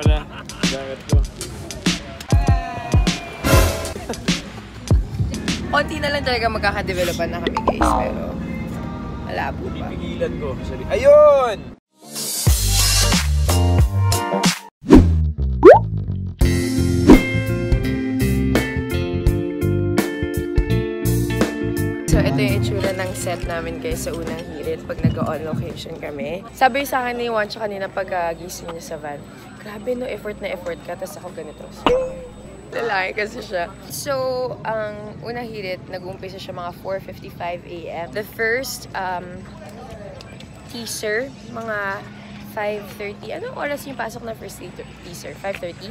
pala. Jacket ko. Konti na lang talaga magkakadevelopan na kami guys, pero malabo pa. Pipigilan ko. Ayun! Ito yung itsura ng set namin guys sa unang hirit pag nag-on location kami. Sabi sa akin ni Juan siya kanina pag uh, gising niya sa van, grabe no, effort na effort ka, tapos ako ganito. So, lalaki kasi siya. So, ang unang hirit, nag-umpisa siya mga 4.55 a.m. The first um, teaser, mga 5.30. Anong oras yung pasok ng first teaser? 5.30?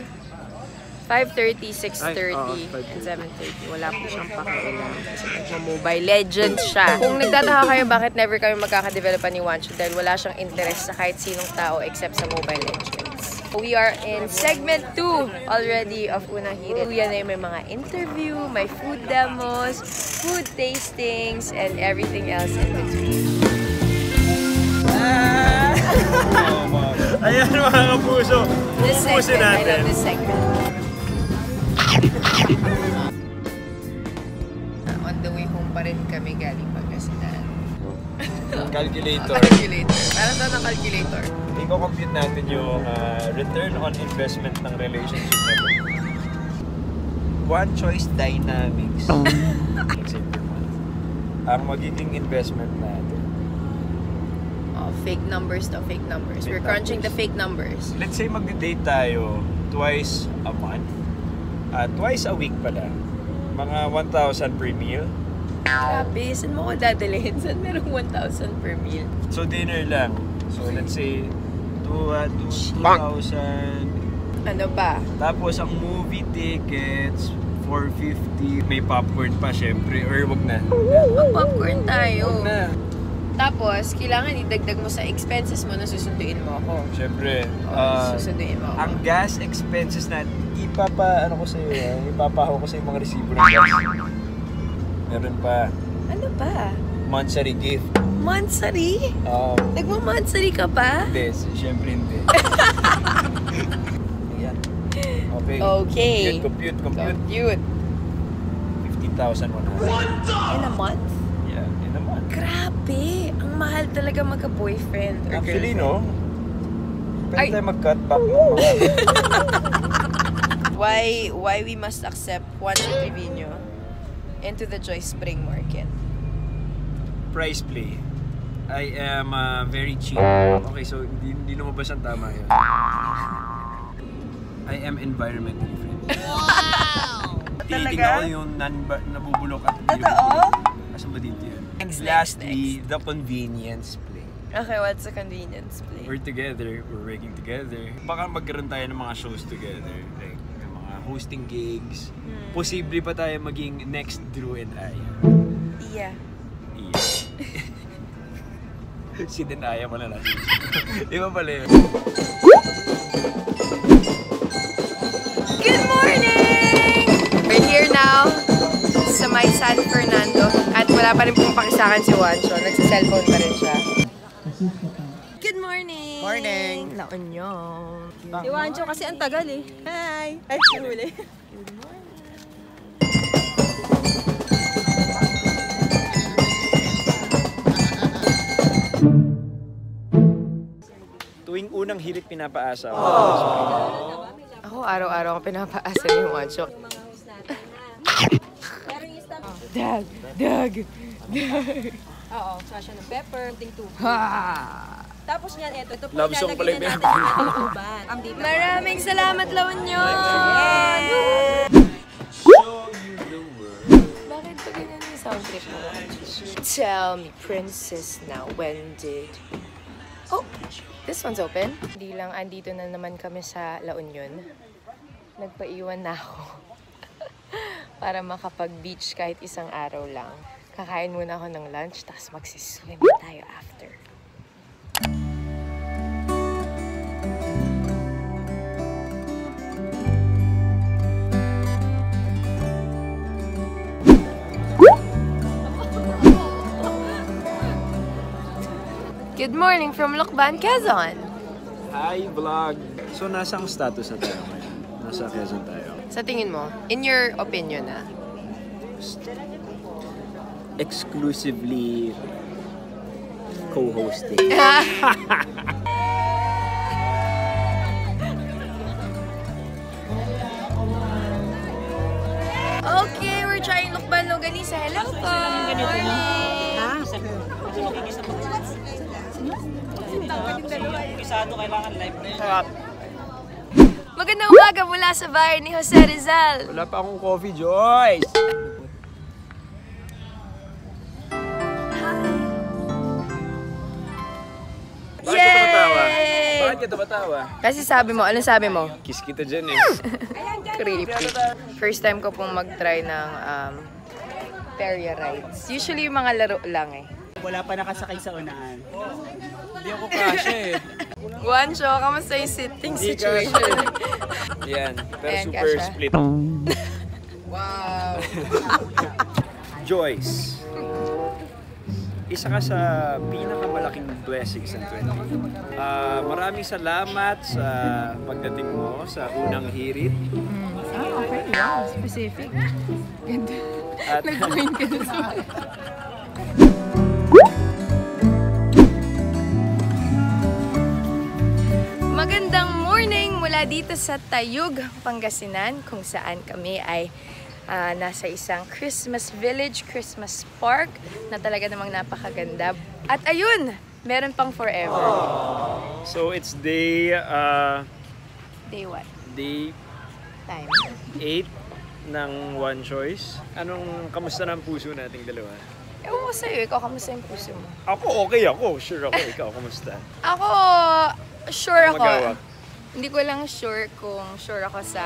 5.30, 6.30, Ay, oo, and 7.30. Wala po siyang pakialam kasi nagma-mobile legends siya. Kung nagtataka kayo bakit never kami magkakadevelopan ni Wancho dahil wala siyang interest sa kahit sinong tao except sa mobile legends. We are in segment 2 already of Una Hirit. Yan ay may mga interview, may food demos, food tastings, and everything else in between. Ayan mga kapuso. This Ubusin segment, I natin. love this segment. On the way home pa rin kami galing Pangasinan. Calculator. Calculator. Parang daw ng calculator. Iko-compute natin yung ah, return on investment ng relationship natin. One choice dynamics. Month. Ang magiging investment natin. Oh, fake numbers to fake numbers. Fake We're crunching the fake numbers. Let's say magde-date tayo twice a month. Ah, twice a week pala. Mga 1,000 per meal. Grabe, saan mo ko dadalhin? Saan merong 1,000 per meal? So dinner lang. So let's say two, uh, two, 2,000. Ano ba? Tapos ang movie tickets, 450. May popcorn pa syempre. Or wag na. Mag-popcorn tayo. Wag na. Tapos, kailangan idagdag mo sa expenses mo na susunduin mo ako. Syempre. Oh, ah, susunduin mo ako. ang gas expenses na ipapa ano ko sa iyo, ipapahaw ko sa yung mga resibo ng gas. Meron pa Ano ba? monthsary gift. Mansari? Um, Nagmamansari ka pa? hindi, syempre hindi. Ayan. Okay. Okay. Compute, compute, compute. Cute. 15,100. In a month? Grabe! Ang mahal talaga magka-boyfriend or Actually, girlfriend. no? Pwede Ay. tayo mag-cut back mo. Why why we must accept Juan Trevino into the Joy Spring Market? Price play. I am uh, very cheap. Okay, so hindi, hindi lumabas ang tama yun. I am environmentally friendly. Wow! Tinitingnan ko yung nan nabubulok at hindi Totoo? Asan ba dito yun? Next, lastly, the convenience play. Okay, what's the convenience play? We're together, we're working together. Baka magkaroon tayo ng mga shows together. Like, mga hosting gigs. Hmm. Posible pa tayo maging next Drew and I. Yeah. Yeah. si Denaya mo na lang. Di ba pala yun? Good morning! We're here now sa may San Fernando wala pa rin pong pakisakan si Juancho. Nagsa-cellphone pa rin siya. Good morning! Morning. La Union. Si Wancho kasi ang tagal eh. Hi! Ay, huli. Tuwing unang hirit pinapaasa ako. Ako araw-araw ko pinapaasa ni Juancho. Dag! Dag! Oo, sasya ng pepper, ting tubig. Ha! Tapos yan, ito, ito po Love song pala yung natin ang uban. Ang. Maraming salamat, La Union! Show you the world. Bakit ba ganyan yung sound trip mo? Tell me, princess, now when did... Oh, this one's open. Hindi lang, andito na naman kami sa La Union. Nagpaiwan na ako. Para makapag-beach kahit isang araw lang. Kakain muna ako ng lunch, tapos magsiswim tayo after. Good morning from Lokban, Quezon. Hi vlog! So, nasa ang status na tayo? Nasa Quezon tayo. Sa tingin mo, in your opinion na, Exclusively co-hosting. Okay, we're trying Lukban Longganisa. Hello po! Sarap. Magandang umaga mula sa bahay ni Jose Rizal. Wala pa akong coffee, Joyce! Bakit ka tumatawa? Yay! Bakit ka tumatawa? Kasi sabi mo, ano sabi mo? Kiss kita dyan eh. Creepy. First time ko pong mag-try ng um, Peria rides. Usually yung mga laro lang eh. Wala pa nakasakay sa unahan. Hindi ako kasha eh. Juancho, kamusta yung sitting situation? Yan, pero Ayan, super kasha. split. wow. Joyce, isa ka sa pinakamalaking blessings ng 20. Ah, maraming salamat sa pagdating mo sa unang hirit. Ah, okay. Wow, specific. Ganda. At Nag-point ka na sa Magandang morning mula dito sa Tayug, Pangasinan, kung saan kami ay ah, nasa isang Christmas village, Christmas park na talaga namang napakaganda. At ayun, meron pang forever. so it's day uh, Day what? day Time. 8 ng One Choice. Anong kamusta na ang puso nating dalawa? Ewan ko sa'yo, ikaw kamusta yung puso mo? Ako okay ako, sure ako. Ikaw kamusta? Ako, sure ako. Magawak. Hindi ko lang sure kung sure ako sa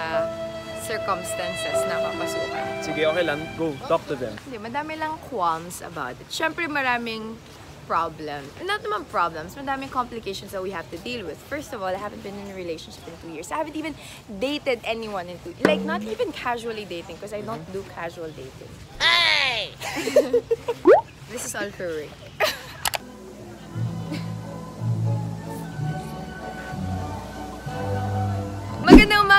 circumstances na papasukan. Sige, okay lang. Go, talk to them. Hindi, madami lang qualms about it. Siyempre, maraming problem. Not naman problems, madaming complications that we have to deal with. First of all, I haven't been in a relationship in two years. I haven't even dated anyone in two Like, not even casually dating because I don't do casual dating. Hey! This is all for Rick.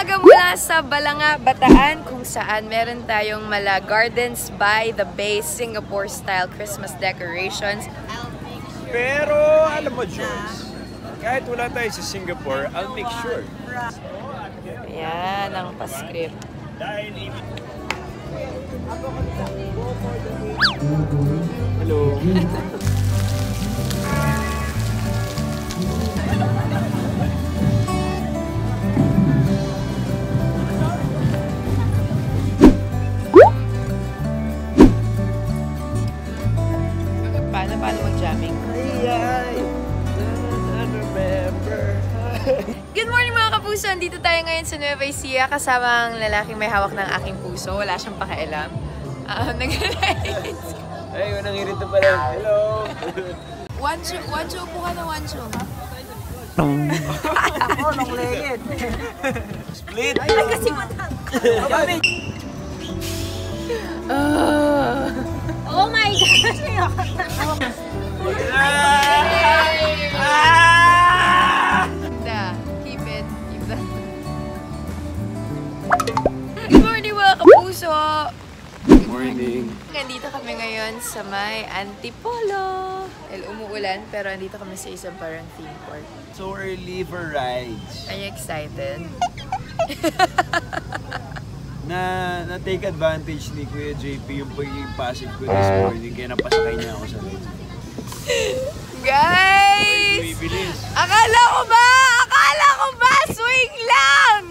Umaga mula sa Balanga, Bataan, kung saan meron tayong mala Gardens by the Bay Singapore style Christmas decorations. Pero, alam mo, Joyce, kahit wala tayo sa Singapore, I'll make sure. Ayan, ang pascript. Hello. kapuso! Dito tayo ngayon sa Nueva Ecija kasama ang lalaking may hawak ng aking puso. Wala siyang pakialam. Uh, Nag-rides. Ay, unang hirit na pala. Hello. Wancho, Wancho, upo ka na Wancho. Split. Oh my gosh! Da, mga kapuso! Morning. Nandito kami ngayon sa may Antipolo. Dahil umuulan, pero andito kami sa isang parang theme park. So early for rides. Are you excited? Na na-take advantage ni Kuya JP yung pagiging passive ko this morning kaya napasakay niya ako sa ride. Guys! Akala ko ba? Akala ko ba? Swing lang!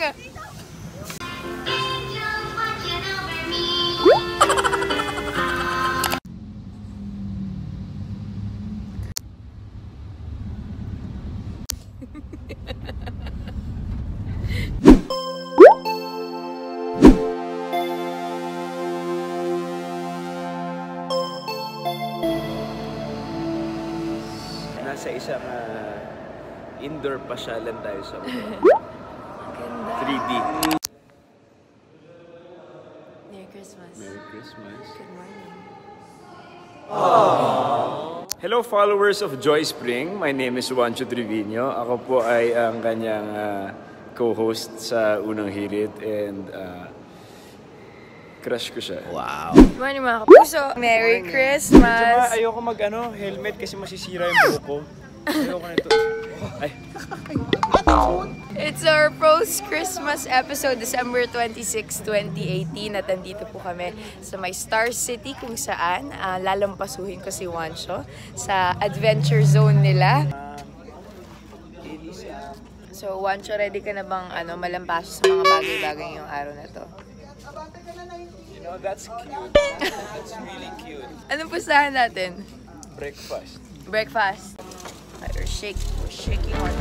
Nasa isang ah, indoor pasyalan tayo sa Ganda. 3D. Merry Christmas. Merry Christmas. Good morning. Hello followers of Joy Spring. My name is Juancho Trevino. Ako po ay ang kanyang ah, co-host sa Unang Hirit and uh, crush ko siya. Wow. Morning mga kapuso! Merry Christmas! ma- ayoko mag ano, helmet kasi masisira yung buhok ko. Ayoko nito. Ay, It's our post-Christmas episode, December 26, 2018. At andito po kami sa my Star City kung saan ah, lalampasuhin ko si Wancho sa adventure zone nila. So, Wancho, ready ka na bang ano, malampaso sa mga bagay-bagay ngayong araw na to? Know, that's cute. That's really cute. Anong pustahan natin? Breakfast. Breakfast. We're shaking, we're shaking on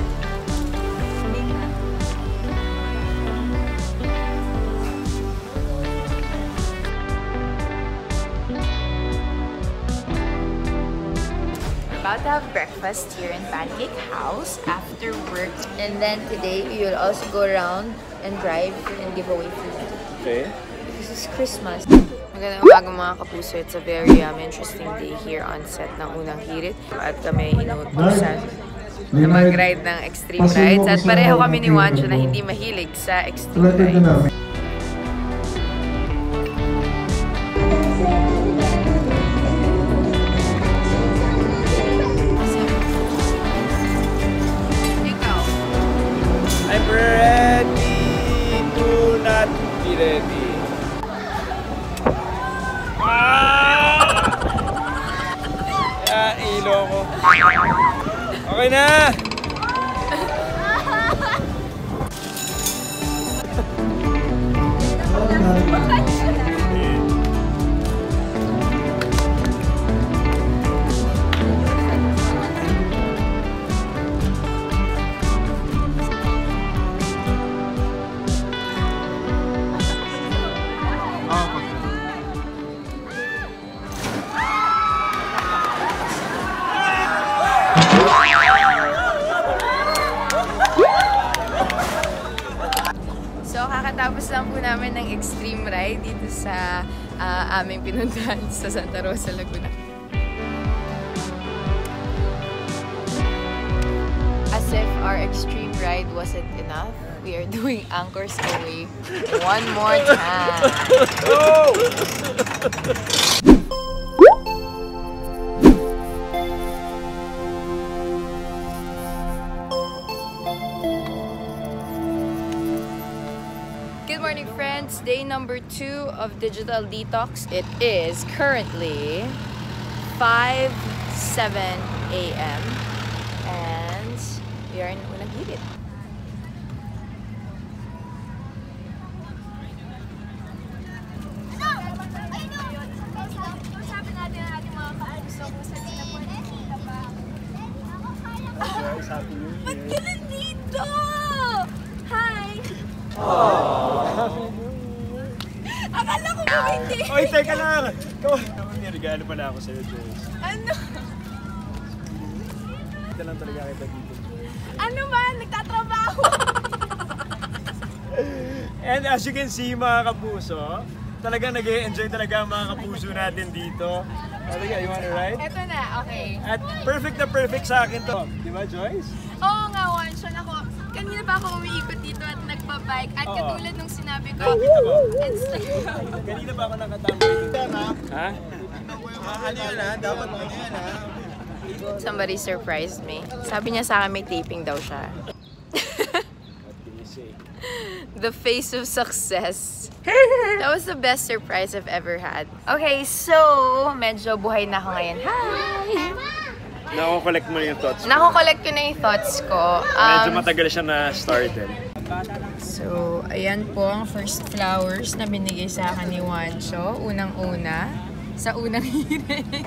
about to have breakfast here in Pancake House after work. And then today, we will also go around and drive and give away food. Okay. This is Christmas. Magandang umaga mga kapuso. It's a very um, interesting day here on set ng Unang Hirit. At kami inutusan na mag-ride ng extreme rides. At pareho kami ni Wancho na hindi mahilig sa extreme rides. I'm ready to not be ready. Ah! Ah, ilo ko. Okay na! Sa Santa Rosa, Laguna. As if our extreme ride wasn't enough, we are doing Anchors Away one more time. Day number two of Digital Detox. It is currently 5 7 a.m. and we are in Unang. Akala ko ba hindi? Oy, teka lang! Come on! May regalo pala ako sa'yo, Joyce. Ano? Ito lang talaga kita dito. Ano ba? Nagtatrabaho? And as you can see, mga kapuso, talagang nag enjoy talaga ang mga kapuso natin dito. Talaga, you wanna ride? Eto na, okay. At perfect na perfect sa akin to. Di ba, Joyce? Oo nga, one shot ako. Kanina pa ako umiikot dito nagpa-bike. At katulad nung sinabi ko, ko. it's like, Kanina ba ako nakatambay dito? Ha? Somebody surprised me. Sabi niya sa akin may taping daw siya. The face of success. That was the best surprise I've ever had. Okay, so, medyo buhay na ako ngayon. Hi! Nako-collect mo yung thoughts. Nako-collect ko na yung thoughts ko. Medyo Um, matagal siya na started. So, ayan po ang first flowers na binigay sa akin ni Wancho. Unang-una. Sa unang hirit.